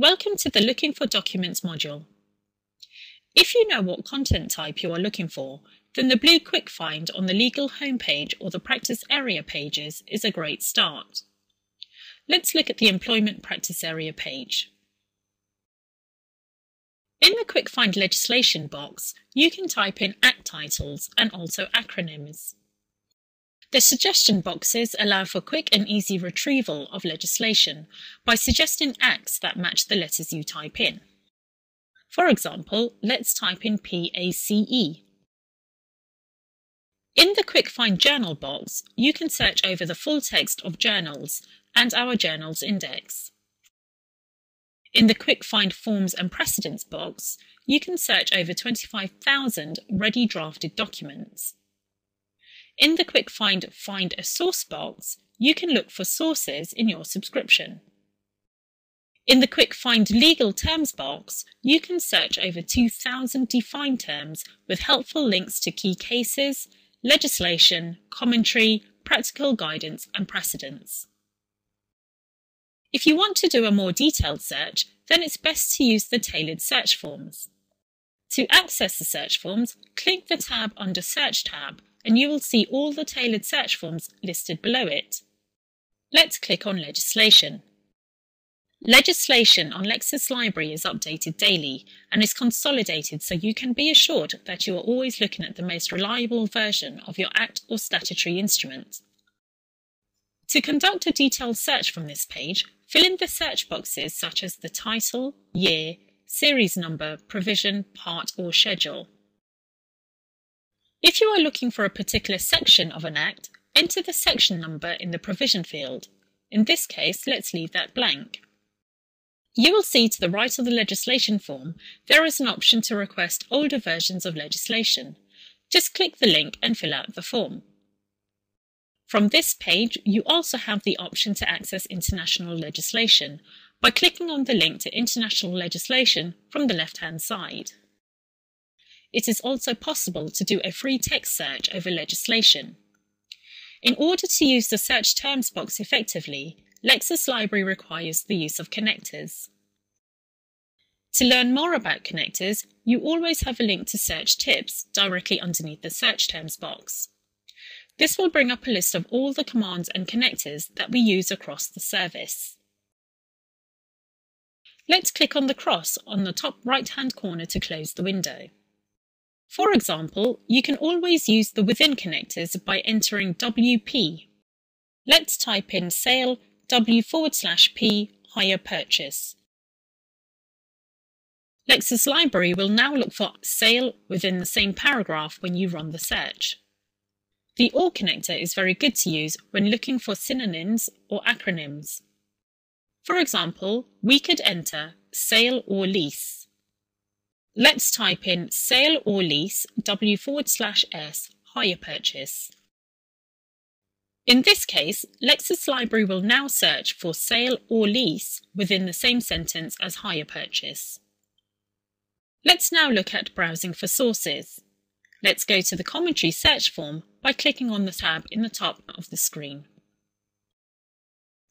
Welcome to the Looking for Documents module. If you know what content type you are looking for, then the blue Quick Find on the legal homepage or the practice area pages is a great start. Let's look at the employment practice area page. In the Quick Find legislation box, you can type in Act titles and also acronyms. The suggestion boxes allow for quick and easy retrieval of legislation by suggesting acts that match the letters you type in. For example, let's type in PACE. In the Quick Find Journal box, you can search over the full text of journals and our journals index. In the Quick Find Forms and Precedents box, you can search over 25,000 ready drafted documents. In the Quick Find Find a Source box, you can look for sources in your subscription. In the Quick Find Legal Terms box, you can search over 2,000 defined terms with helpful links to key cases, legislation, commentary, practical guidance and precedents. If you want to do a more detailed search, then it's best to use the tailored search forms. To access the search forms, click the tab under Search tab and you will see all the tailored search forms listed below it. Let's click on Legislation. Legislation on Lexis Library is updated daily and is consolidated so you can be assured that you are always looking at the most reliable version of your Act or statutory instrument. To conduct a detailed search from this page, fill in the search boxes such as the title, year, series number, provision, part or schedule. If you are looking for a particular section of an Act, enter the section number in the provision field. In this case, let's leave that blank. You will see to the right of the legislation form there is an option to request older versions of legislation. Just click the link and fill out the form. From this page, you also have the option to access international legislation by clicking on the link to international legislation from the left-hand side. It is also possible to do a free text search over legislation. In order to use the search terms box effectively, Lexis Library requires the use of connectors. To learn more about connectors, you always have a link to search tips directly underneath the search terms box. This will bring up a list of all the commands and connectors that we use across the service. Let's click on the cross on the top right hand corner to close the window. For example, you can always use the within connectors by entering WP. Let's type in sale W forward slash P hire purchase. Lexis Library will now look for sale within the same paragraph when you run the search. The OR connector is very good to use when looking for synonyms or acronyms. For example, we could enter sale or lease. Let's type in sale or lease W forward slash S hire purchase. In this case, Lexis Library will now search for sale or lease within the same sentence as hire purchase. Let's now look at browsing for sources. Let's go to the commentary search form by clicking on the tab in the top of the screen.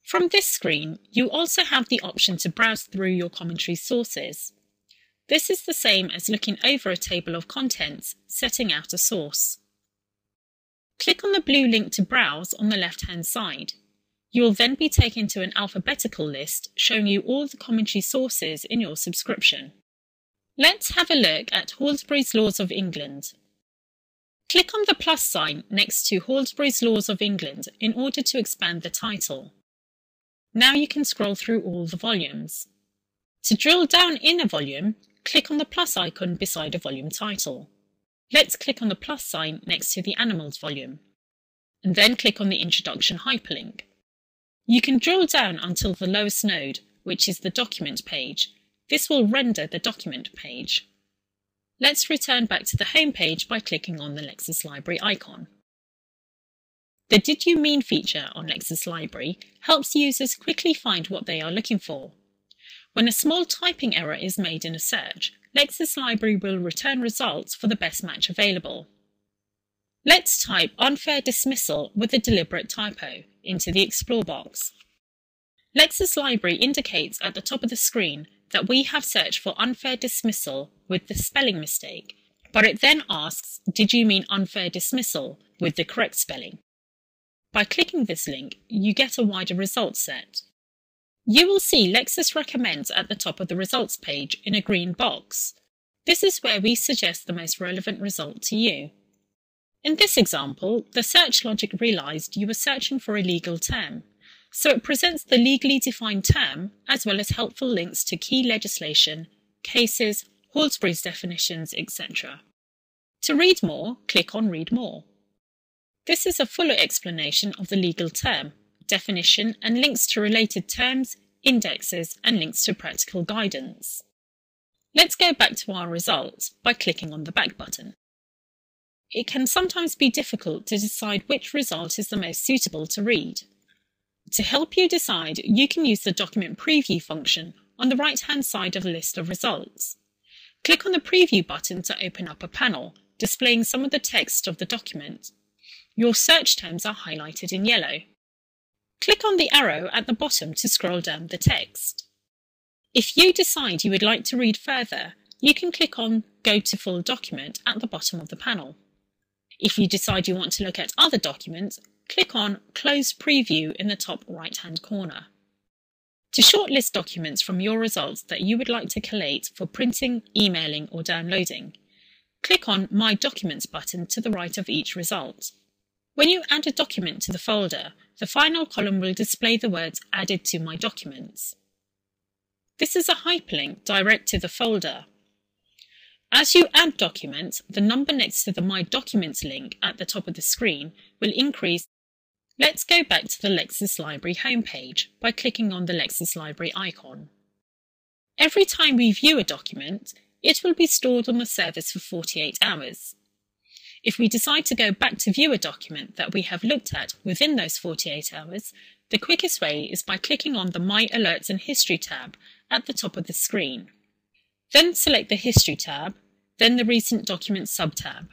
From this screen, you also have the option to browse through your commentary sources. This is the same as looking over a table of contents, setting out a source. Click on the blue link to browse on the left-hand side. You will then be taken to an alphabetical list showing you all the commentary sources in your subscription. Let's have a look at Halsbury's Laws of England. Click on the plus sign next to Halsbury's Laws of England in order to expand the title. Now you can scroll through all the volumes. To drill down in a volume, click on the plus icon beside a volume title. Let's click on the plus sign next to the Animals volume, and then click on the Introduction hyperlink. You can drill down until the lowest node, which is the document page. This will render the document page. Let's return back to the home page by clicking on the Lexis Library icon. The Did You Mean feature on Lexis Library helps users quickly find what they are looking for when a small typing error is made in a search, Lexis Library will return results for the best match available. Let's type unfair dismissal with a deliberate typo into the Explore box. Lexis Library indicates at the top of the screen that we have searched for unfair dismissal with the spelling mistake, but it then asks, did you mean unfair dismissal with the correct spelling? By clicking this link, you get a wider result set. You will see Lexis recommends at the top of the results page in a green box. This is where we suggest the most relevant result to you. In this example, the search logic realized you were searching for a legal term, so it presents the legally defined term as well as helpful links to key legislation, cases, Halsbury's definitions, etc. To read more, click on Read More. This is a fuller explanation of the legal term, definition, and links to related terms, indexes, and links to practical guidance. Let's go back to our results by clicking on the Back button. It can sometimes be difficult to decide which result is the most suitable to read. To help you decide, you can use the Document Preview function on the right-hand side of a list of results. Click on the Preview button to open up a panel, displaying some of the text of the document. Your search terms are highlighted in yellow. Click on the arrow at the bottom to scroll down the text. If you decide you would like to read further, you can click on Go to Full Document at the bottom of the panel. If you decide you want to look at other documents, click on Close Preview in the top right-hand corner. To shortlist documents from your results that you would like to collate for printing, emailing or downloading, click on My Documents button to the right of each result. When you add a document to the folder, the final column will display the words Added to My Documents. This is a hyperlink direct to the folder. As you add documents, the number next to the My Documents link at the top of the screen will increase Let's go back to the Lexis Library homepage by clicking on the Lexis Library icon. Every time we view a document, it will be stored on the service for 48 hours. If we decide to go back to view a document that we have looked at within those 48 hours, the quickest way is by clicking on the My Alerts and History tab at the top of the screen. Then select the History tab, then the Recent Documents sub-tab.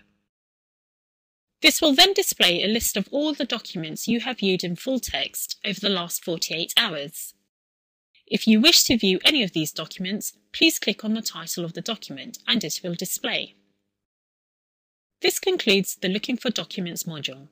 This will then display a list of all the documents you have viewed in full text over the last 48 hours. If you wish to view any of these documents, please click on the title of the document and it will display. This concludes the Looking for Documents module.